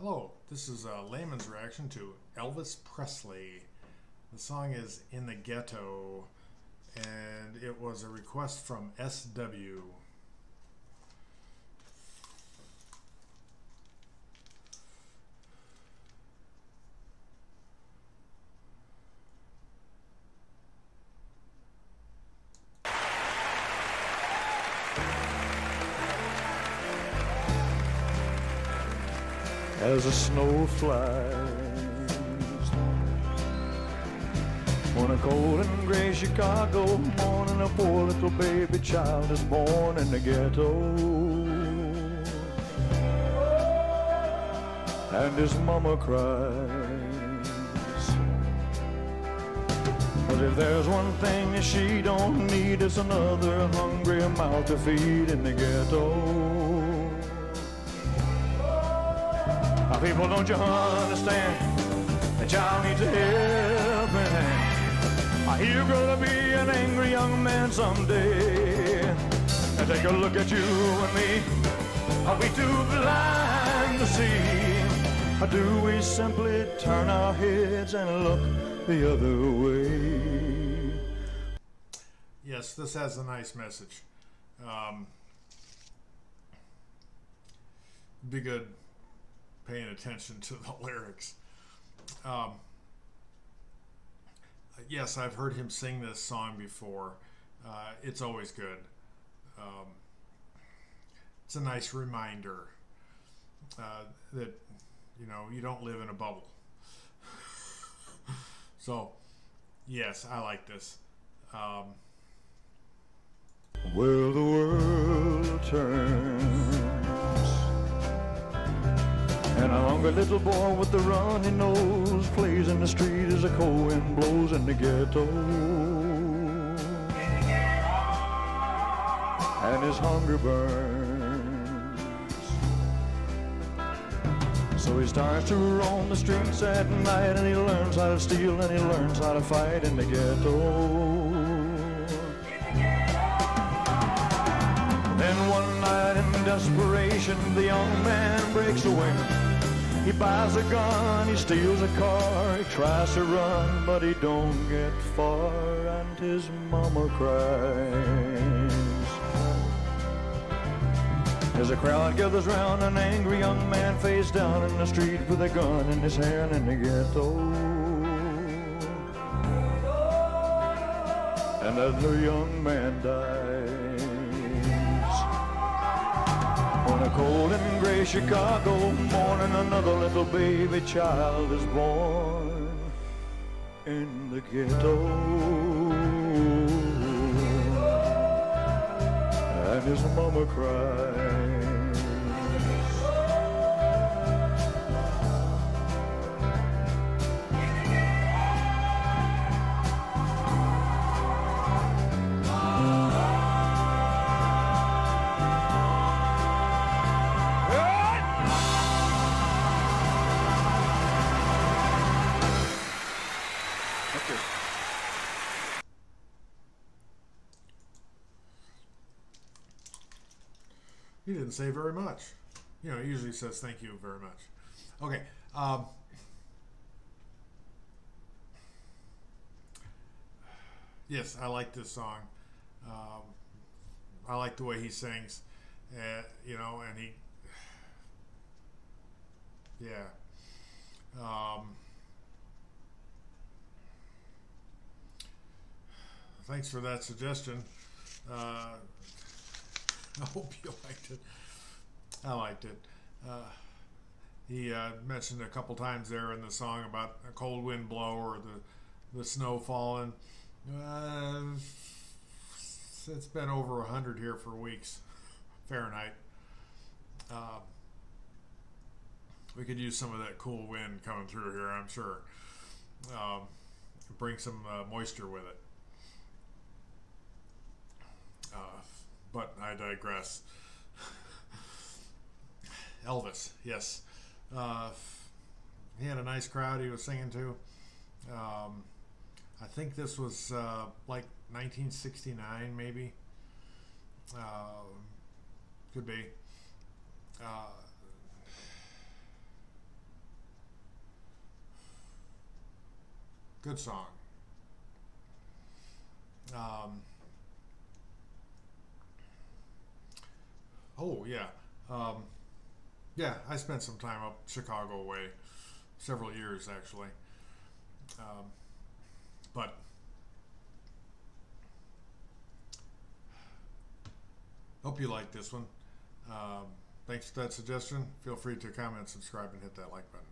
Hello, this is uh, a layman's reaction to Elvis Presley. The song is In the Ghetto, and it was a request from SW. As a snow flies. On a cold and gray Chicago morning, a poor little baby child is born in the ghetto. And his mama cries. But if there's one thing that she don't need, it's another hungry mouth to feed in the ghetto. Now, people, don't you understand? The child needs a helping hand. I hear gonna be an angry young man someday. Now take a look at you and me. Are we too blind to see? Or do we simply turn our heads and look the other way? Yes, this has a nice message. Um, be good paying attention to the lyrics. Um, yes, I've heard him sing this song before. Uh, it's always good. Um, it's a nice reminder uh, that you know you don't live in a bubble. so, yes, I like this. Um, well, a little boy with a runny nose plays in the street as a cold wind blows in the ghetto. And his hunger burns. So he starts to roam the streets at night and he learns how to steal and he learns how to fight in the ghetto. Then one night in desperation, the young man breaks away. He buys a gun, he steals a car, he tries to run, but he don't get far, and his mama cries. As a crowd gathers round, an angry young man face down in the street with a gun in his hand in the ghetto. And as the young man dies, cold and gray Chicago morning, another little baby child is born in the ghetto. And his mama cries. He didn't say very much. You know, he usually says thank you very much. Okay. Um, yes, I like this song. Um, I like the way he sings. Uh, you know, and he, yeah. Um, thanks for that suggestion. Uh, I hope you liked it. I liked it. Uh, he uh, mentioned a couple times there in the song about a cold wind blow or the, the snow falling. Uh, it's been over 100 here for weeks, Fahrenheit. Uh, we could use some of that cool wind coming through here, I'm sure. Um, bring some uh, moisture with it but I digress. Elvis, yes. Uh, he had a nice crowd he was singing to. Um, I think this was uh, like 1969, maybe. Uh, could be. Uh, good song. Um, oh yeah, um, yeah. I spent some time up Chicago way, several years actually. Um, but hope you like this one. Um, thanks for that suggestion. Feel free to comment, subscribe, and hit that like button.